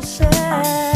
to say.